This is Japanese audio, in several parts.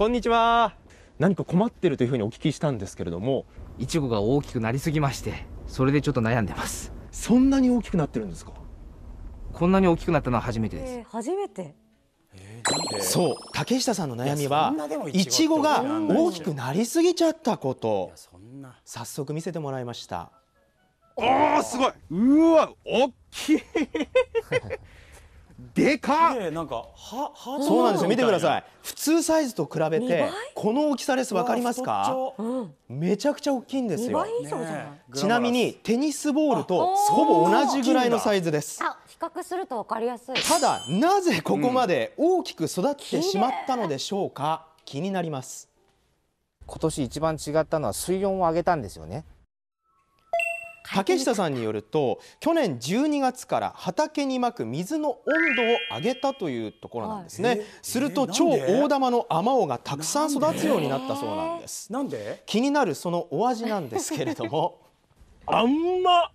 こんにちは。何か困ってるというふうにお聞きしたんですけれども。いちごが大きくなりすぎましてそれでちょっと悩んでます。そんなに大きくなってるんですか？こんなに大きくなったのは初めてです。えー初めて？そう。竹下さんの悩みはいちごが大きくななりすぎちゃったこと。早速見せてもらいました。おーすごい。うわ大きい でかっ。でなんかはハートそうなんですよ。見てくだいさい。普通サイズと比べてこの大きさです。わかりますか？うんめちゃくちゃ大きいんです2よ倍以上じゃない、ねちなみにテニスボールとあほぼ同じぐらいのサイズです。あ比較すると分かりやすい。ただなぜここまで大きく育ってしまったのでしょうか？気になります。今年一番違ったのは水温を上げたんですよね竹下さんによると去年12月から畑にまく水の温度を上げたというところなんですね、するとえ超大玉のあまおうがたくさん育つようになったそうなんです。なんで？気になるそのお味なんですけれども。あんま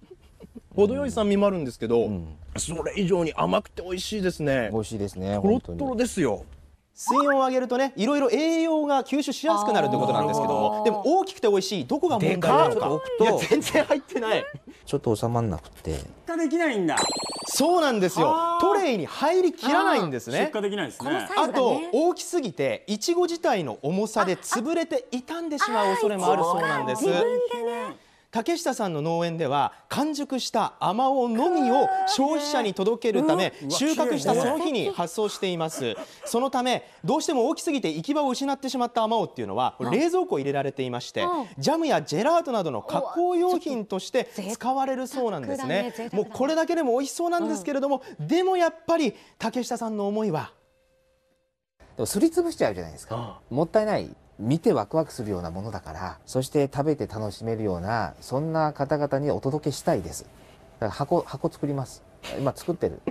程よい酸味もあるんですけど、それ以上に甘くて美味しいですね。美味しいですねとろとろですよ水温を上げるとねいろいろ栄養が吸収しやすくなるということなんですけどもでも大きくて美味しいどこが問題なのか置くといや全然入っ。てないちょっと収まんなくて。出荷できないんだ。そうなんですよ。トレイに入りきらないんです出ね荷できないですね。あとね大きすぎていちご自体の重さで潰れて傷んでしまう恐れもあるそうなんです。自分でね竹下さんの農園では完熟したあまおうのみを消費者に届けるためうん収穫したその日に発送しています。そのためどうしても大きすぎて行き場を失ってしまったあまおうっていうのは冷蔵庫入れられていましてうん。ジャムやジェラートなどの加工用品として使われるそうなんですね。もうこれだけでも美味しそうなんですけれどもでもやっぱり竹下さんの思いは？でもすりつぶしちゃうじゃないですか。もったいない見てワクワクするようなものだからそして食べて楽しめるようなそんな方々にお届けしたいです。だから箱箱作ります。今作ってる。